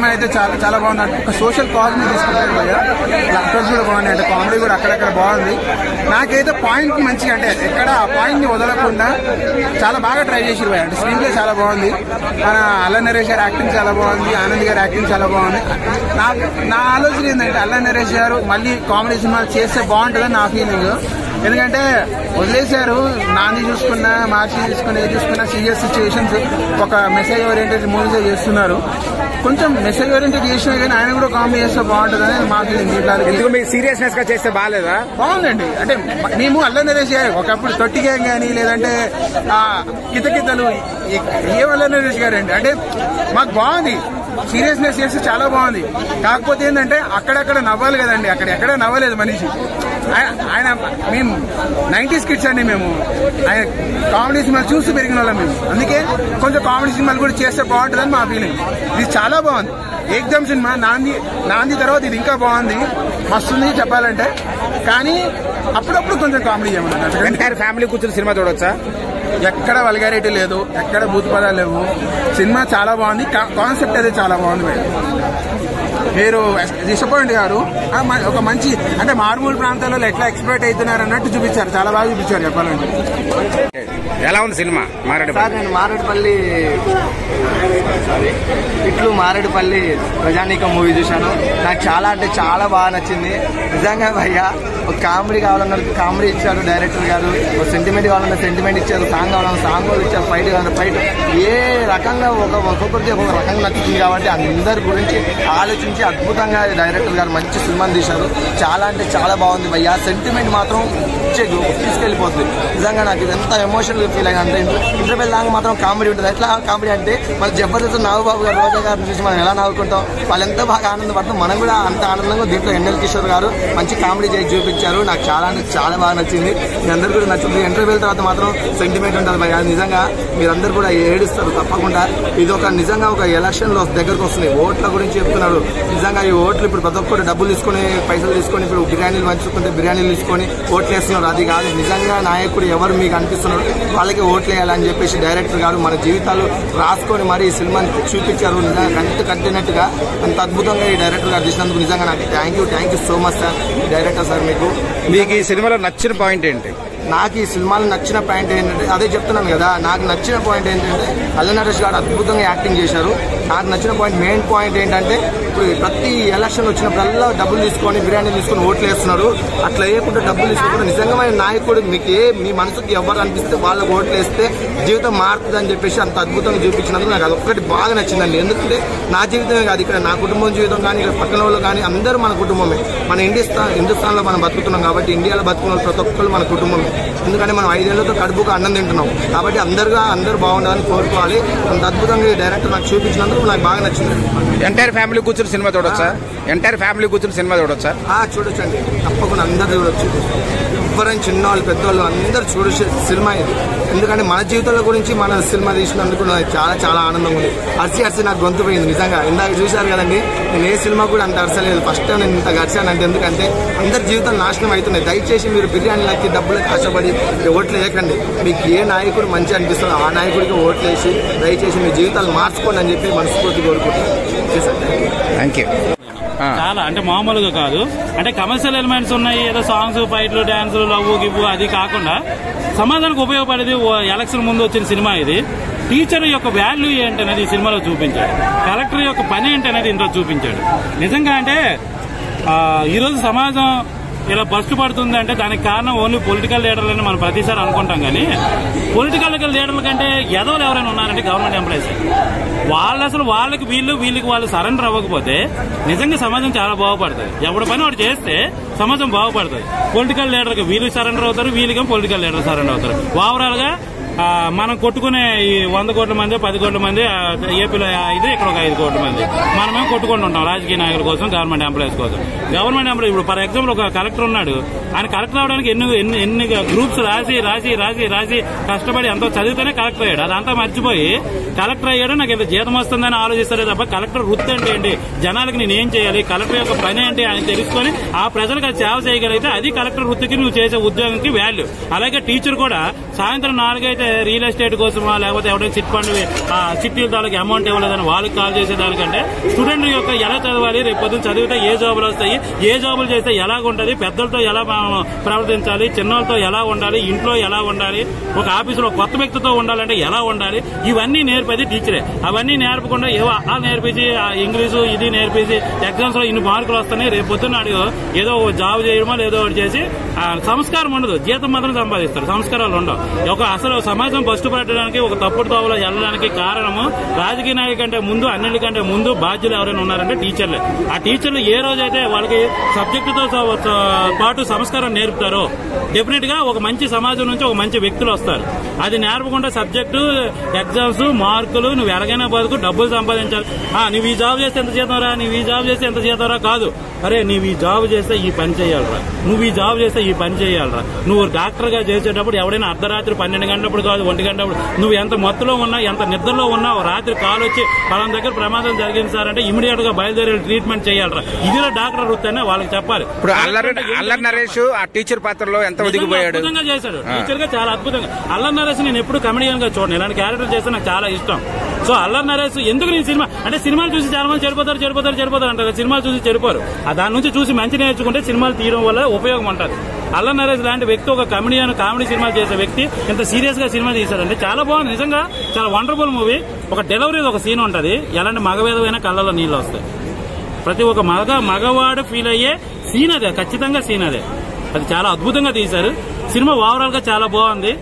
Cinema అయితే చాలా చాలా బాగుంది. అంటే ఒక సోషల్ కాజ్ మీద తీసుకుంటారు భయ్య లక్టర్స్ కూడా బాగున్నాయి. అంటే కామెడీ కూడా అక్కడక్కడ బాగుంది. నాకైతే పాయింట్ మంచిగా అంటే ఎక్కడ ఆ పాయింట్ని వదలకుండా చాలా బాగా ట్రై చేసిరు భయ్య. అంటే స్క్రీన్ ప్లే చాలా బాగుంది. మన అల్ల నరేష్ గారి యాక్టింగ్ చాలా బాగుంది. ఆనంద్ గారి యాక్టింగ్ చాలా బాగుంది. నా నా ఆలోచన ఏంటంటే అల్ల నరేష్ గారు మళ్ళీ కామెడీ సినిమాలు చేస్తే బాగుంటుందని నా ఫీలింగ్ ఎందుకంటే వదిలేశారు. నాని చూసుకున్నా మార్చి చూసుకున్నా చూసుకున్నా సీరియస్ సిచ్యువేషన్స్ ఒక మెసేజ్ ఓరియంటెడ్ మూవీస్ చేస్తున్నారు. కొంచెం మెసేజ్ ఓరియంటెడ్ చేసినా కానీ ఆయన కూడా కామెడీ చేస్తే బాగుంటుందని మా ఫీలింగ్ ఇట్లా ఎందుకు మీకు సీరియస్నెస్గా చేస్తే బాగాలేదా బాగుందండి. అంటే మేము అల్ల నరేష్ గారు ఒకప్పుడు తొట్టి గ్యాంగ్ కానీ లేదంటే ఆ కితకితలు ఏ- ఏ అల్ల నరేష్ గారు అండి. అంటే మాకు బాగుంది. సీరియస్నెస్ చేస్తే చాలా బాగుంది. కాకపోతే ఏంటంటే అక్కడక్కడ నవ్వాలి కదండి. అక్కడ ఎక్కడ నవ్వలేదు మనిషి. ఆయన- మేము నైన్టీస్ కిడ్స్ అండి మేము. ఆయన కామెడీ సినిమాలు చూసి పెరిగిన వాళ్ళం మేము. అందుకే కొంచెం కామెడీ సినిమాలు కూడా చేస్తే బాగుంటుందని మా ఫీలింగ్ ఇది చాలా బాగుంది. ఏకదమ్ సినిమా నాంది నాంది తర్వాత ఇది ఇంకా బాగుంది. మస్తుంది చెప్పాలంటే. కానీ అప్పుడప్పుడు కొంచెం కామెడీ చేయమన్నారు ఫ్యామిలీ కూర్చొని సినిమా చూడొచ్చా? ఎక్కడ వల్గారిటీ లేదు ఎక్కడ బూత్ పదాలు లేవు. సినిమా చాలా బాగుంది. కాన్సెప్ట్ అయితే చాలా బాగుంది. మేడం మీరు డిసప్పాయింట్ గారు. ఒక మంచి అంటే మారుమూల ప్రాంతాల్లో ఎట్లా ఎక్స్ప్లోర్ అవుతున్నారు అన్నట్టు చూపించారు. చాలా బాగా చూపించారు చెప్పాలంటే. ఎలా ఉంది సినిమా? మారడి సార్ నేను మారేడుపల్లి సారీ ఇట్లు మారేడుపల్లి ప్రజానీక మూవీ చూశాను. నాకు చాలా అంటే చాలా బాగా నచ్చింది. నిజంగా భయ్య ఒక కామెడీ కావాలన్నారు కామెడీ ఇచ్చారు డైరెక్టర్ గారు. ఒక సెంటిమెంట్ కావాలన్నా సెంటిమెంట్ ఇచ్చారు సాంగ్ కావాలన్నా సాంగ్ కూడా ఇచ్చారు ఫైట్ కావాలన్నా ఫైట్ ఏ రకంగా ఒక ఒక్కొక్కరికి ఒక్కొక్క రకంగా నచ్చుతుంది కాబట్టి అందరి గురించి ఆలోచించి అద్భుతంగా డైరెక్టర్ గారు మంచి సినిమాని తీశారు. చాలా అంటే చాలా బాగుంది భయ్య. సెంటిమెంట్ మాత్రం ఇచ్చే తీసుకెళ్ళిపోతుంది నిజంగా నాకు ఎంత ఎమోషనల్ ఫీల్ అయింది అంటే ఇంటర్వెల్ దాకా మాత్రం కామెడీ ఉంటుంది. ఎట్లా కామెడీ అంటే మన జబర్దస్త్ నాగబాబు గారు రోజా గారిని చూసి మనం ఎలా నవ్వుకుంటాం? వాళ్ళు ఎంత బాగా ఆనందపడతాం మనం కూడా అంత ఆనందంగా దీంట్లో ఎన్ఎల్ కిషోర్ గారు మంచి కామెడీ చేసి చూపించారు. నాకు చాలా అంటే చాలా బాగా నచ్చింది. మీ అందరు కూడా నచ్చింది ఇంటర్వ్యూల తర్వాత మాత్రం సెంటిమెంట్ ఉంటుంది భయ్య. నిజంగా మీరందరూ కూడా ఏడుస్తారు తప్పకుండా. ఇది ఒక నిజంగా ఒక ఎలక్షన్లో దగ్గరకు వస్తుంది ఓట్ల గురించి చెప్తున్నారు నిజంగా ఈ ఓట్లు ఇప్పుడు ప్రతి ఒక్కరు డబ్బులు తీసుకొని పైసలు తీసుకొని ఇప్పుడు బిర్యానీలు పంచుకుంటే బిర్యానీలు తీసుకొని ఓట్లు వేస్తున్నారు. అది కాదు. నిజంగా నాయకుడు ఎవరు మీకు అనిపిస్తున్నారు వాళ్ళకి ఓట్లు వేయాలని చెప్పేసి డైరెక్టర్ గారు మన జీవితాలు రాసుకొని మరి ఈ సినిమాని చూపించారు నిజంగా కంటి కట్టినట్టుగా అంత అద్భుతంగా ఈ డైరెక్టర్ గారు తీసినందుకు నిజంగా నాకు thank you thank you so much sir director sir మీకు. మీకు ఈ సినిమాలో నచ్చిన పాయింట్ ఏంటి? నాకు ఈ సినిమాలో నచ్చిన పాయింట్ ఏంటంటే అదే చెప్తున్నాను కదా నాకు నచ్చిన పాయింట్ ఏంటంటే అల్లు నరేష్ గారు అద్భుతంగా యాక్టింగ్ చేశారు. నాకు నచ్చిన పాయింట్ మెయిన్ పాయింట్ ఏంటంటే ఇప్పుడు ప్రతి ఎలక్షన్ వచ్చినప్పుడల్లా డబ్బులు తీసుకొని బిర్యానీ తీసుకొని ఓట్లు వేస్తున్నారు అట్లా వేయకుండా డబ్బులు తీసుకుంటే నిజంగా నాయకుడు మీకు ఏ మీ మనసుకి ఎవరు అనిపిస్తే వాళ్ళకి ఓట్లు వేస్తే జీవితం మారుతుంది అని చెప్పేసి అంత అద్భుతంగా చూపించినందుకు నాకు అదొక్కటి బాగా నచ్చిందండి. ఎందుకంటే నా జీవితమే కాదు ఇక్కడ నా కుటుంబం జీవితం కానీ ఇక్కడ పక్కన వాళ్ళు కానీ అందరూ మన కుటుంబమే. మన హిందుస్థాన్ హిందుస్థాన్లో మనం బతుకుతున్నాం కాబట్టి ఇండియాలో బతుకున్న ప్రతి ఒక్కరు మన కుటుంబమే. ఎందుకంటే మనం ఐదేళ్ళతో కడుపుకు అన్నం తింటున్నాం. కాబట్టి అందరుగా అందరూ బాగుండాలని కోరుకోవాలి. అంత అద్భుతంగా డైరెక్టర్ నాకు చూపించినందుకు నాకు బాగా నచ్చింది. ఎంటైర్ ఫ్యామిలీ కూర్చొని సినిమా చూడొచ్చా? ఎంటైర్ ఫ్యామిలీ కూర్చొని సినిమా చూడొచ్చా? ఆ, చూడొచ్చండి. తప్పకుండా అందరు చూడొచ్చు. ఎవరైనా చిన్నవాళ్ళు పెద్దవాళ్ళు అందరు చూడొచ్చు సినిమా ఇది. ఎందుకంటే మన జీవితాల గురించి మన సినిమా తీసినందుకు నాకు చాలా చాలా ఆనందంగా ఉంది. అరిసి అరిసి నాకు గొంతు పోయింది నిజంగా. ఇందాక చూశారు కదండి నేను ఏ సినిమా కూడా అంత అరసలేదు. ఫస్ట్ టైం నేను ఇంత గడిచాను అంటే ఎందుకంటే అందరి జీవితాలు నాశనం అవుతున్నాయి. దయచేసి మీరు బిర్యానీలకి డబ్బులకు ఆశపడి ఓట్లు వేయకండి మీకు ఏ నాయకుడు మంచి అనిపిస్తుందో ఆ నాయకుడికి ఓట్లు వేసి దయచేసి మీ జీవితాలు మార్చుకోండి అని చెప్పి మనస్ఫూర్తి కోరుకుంటున్నాను థ్యాంక్ యూ చాలా అంటే మామూలుగా కాదు. అంటే కమర్షియల్ ఎలిమెంట్స్ ఉన్నాయి ఏదో సాంగ్స్ ఫైట్లు డాన్సులు లవ్ గివ్వు అది కాకుండా సమాజానికి ఉపయోగపడేది ఓ ఎలక్షన్ ముందు వచ్చిన సినిమా ఇది. టీచర్ యొక్క వాల్యూ ఏంటనేది ఈ సినిమాలో చూపించాడు. కలెక్టర్ యొక్క పని ఏంటనేది ఇంట్లో చూపించాడు. నిజంగా అంటే ఆ, ఈరోజు సమాజం ఇలా బస్టు పడుతుంది అంటే దానికి కారణం ఓన్లీ పొలిటికల్ లీడర్లని మనం ప్రతిసారి అనుకుంటాం కానీ పొలిటికల్ లీడర్ల కంటే ఎదవలు ఎవరైనా ఉన్నారంటే గవర్నమెంట్ ఎంప్లాయీస్ వాళ్ళు అసలు వాళ్ళకి వీళ్ళు వీళ్ళకి వాళ్ళు సరెండర్ అవ్వకపోతే నిజంగా సమాజం చాలా బాగుపడుతుంది. ఎవరి పని వాడు చేస్తే సమాజం బాగుపడుతుంది. పొలిటికల్ లీడర్కి వీళ్ళు సరెండర్ అవుతారు వీళ్ళకి పొలిటికల్ లీడర్ సరెండర్ అవుతారు. ఓవరాల్గా మనం కొట్టుకునే ఈ వంద కోట్ల మంది పది కోట్ల మంది ఏపీలో ఐదు ఇక్కడ ఒక ఐదు కోట్ల మంది. మనమేం కొట్టుకుంటూ ఉంటాం రాజకీయ నాయకుల కోసం గవర్నమెంట్ ఎంప్లాయీస్ కోసం. గవర్నమెంట్ ఎంప్లాయీ ఇప్పుడు ఫర్ ఎగ్జాంపుల్ ఒక కలెక్టర్ ఉన్నాడు. ఆయన కలెక్టర్ అవడానికి ఎన్ని ఎన్ని ఎన్ని గ్రూప్స్ రాసి రాసి రాసి రాసి కష్టపడి ఎంతో చదివితేనే కలెక్టర్ అయ్యాడు. అదంతా మర్చిపోయి కలెక్టర్ అయ్యాడు. నాకు ఇంత జీతం వస్తుందని ఆలోచిస్తారే తప్ప కలెక్టర్ వృత్తి అంటే ఏంటి? జనాలకి నేను ఏం చేయాలి? కలెక్టర్ యొక్క పని ఏంటి అని తెలుసుకొని ఆ ప్రజలకు అది సేవ చేయగలిగితే అది కలెక్టర్ వృత్తికి నువ్వు చేసే ఉద్యోగానికి వాల్యూ అలాగే టీచర్ కూడా సాయంత్రం నాలుగైతే రియల్ ఎస్టేట్ కోసమా లేకపోతే ఎవరైనా చిట్ ఫండ్ చిట్టీల తాలూకు అమౌంట్ ఇవ్వలేదని వాళ్ళకి కాల్ చేసేదానికంటే స్టూడెంట్ యొక్క ఎలా చదవాలి రేపు పొద్దున్న చదివితే ఏ జాబులు వస్తాయి ఏ జాబులు చేస్తే ఎలా ఉంటది పెద్దలతో ఎలా ప్రవర్తించాలి చిన్నలతో ఎలా ఉండాలి ఇంట్లో ఎలా ఉండాలి ఒక ఆఫీసులో కొత్త వ్యక్తితో ఉండాలంటే ఎలా ఉండాలి ఇవన్నీ నేర్పేది టీచరే అవన్నీ నేర్పకుండా ఏవో ఆ నేర్పించి ఆ ఇంగ్లీషు ఇది నేర్పించి ఎగ్జామ్స్లో ఇన్ని మార్కులు వస్తున్నాయి రేపు పొద్దున్న నాడు ఏదో ఒక జాబ్ చేయడమో లేదో ఒకటి చేసి సంస్కారం ఉండదు జీతం మాత్రం సంపాదిస్తారు సంస్కారాలు ఉండవు. ఒక అసలు సమాజం ఫస్ట్ పెట్టడానికి ఒక తప్పుడు తోవలో వెళ్ళడానికి కారణము రాజకీయ నాయకంటే కంటే ముందు అన్నిటికంటే ముందు బాధ్యులు ఎవరైనా ఉన్నారంటే టీచర్లే. ఆ టీచర్లు ఏ రోజైతే వాళ్ళకి సబ్జెక్టుతో పాటు సంస్కారం నేర్పుతారో డెఫినెట్గా ఒక మంచి సమాజం నుంచి ఒక మంచి వ్యక్తులు వస్తారు. అది నేర్పకుండా సబ్జెక్టు ఎగ్జామ్స్ మార్కులు నువ్వు ఎలాగైనా బతుకు డబ్బులు సంపాదించాలి. ఆ, నువ్వు ఈ జాబ్ చేస్తే ఎంత జీతం రా నువ్వు ఈ జాబ్ చేస్తే ఎంత జీతం రా కాదు. అరే నువ్వు ఈ జాబ్ చేస్తే ఈ పని చేయాలరా. నువ్వు ఈ జాబ్ చేస్తే ఈ పని చేయాలరా. నువ్వు డాక్టర్గా చేసేటప్పుడు ఎవడైనా అర్ధరాత్రి పన్నెండు గంటలప్పుడు కాదు ఒంటి గంటప్పుడు నువ్వు ఎంత మత్తులో ఉన్నా ఎంత నిద్రలో ఉన్నా రాత్రి కాల్ వచ్చి పలానా దగ్గర ప్రమాదం జరిగింది సార్ అంటే ఇమీడియట్గా బయలుదేరి ట్రీట్మెంట్ చేయాలరా. ఇదిలో డాక్టర్ వృత్తి వాళ్ళకి చెప్పాలి. ఇప్పుడు అల్లరి నరేష్ ఆ టీచర్ పాత్రలో ఎంత ఒదిగిపోయాడు? అద్భుతంగా చేశాడు. టీచర్గా చాలా అద్భుతంగా. అల్లరి నరేష్ నేను ఎప్పుడు కమెడియన్గా చూడండి ఇలాంటి క్యారెక్టర్ చేస్తే నాకు చాలా ఇష్టం. సో అల్లరి నరేష్ ఎందుకు నేను సినిమా అంటే సినిమాలు చూసి చాలా మంది చెడిపోతారు చెడిపోతారు చెడిపోతారు అంటారు సినిమాలు చూసి చెడిపోరు. ఆ దాని నుంచి చూసి మంచి నేర్చుకుంటే సినిమాలు తీయడం వల్ల ఉపయోగం ఉంటుంది. అల్ల నరేష్ లాంటి వ్యక్తి ఒక కమెడియన్ కామెడీ సినిమా చేసే వ్యక్తి ఇంత సీరియస్గా సినిమా తీశాడంటే చాలా బాగుంది. నిజంగా చాలా వండర్ఫుల్ మూవీ ఒక డెలివరీ ఒక సీన్ ఉంటది. ఎలాంటి మగవేదమైన కళ్ళలో నీళ్ళు వస్తాయి. ప్రతి ఒక్క మగ మగవాడు ఫీల్ అయ్యే సీన్ అదే. ఖచ్చితంగా సీన్ అదే. అది చాలా అద్భుతంగా తీశారు. సినిమా ఓవరాల్గా చాలా బాగుంది.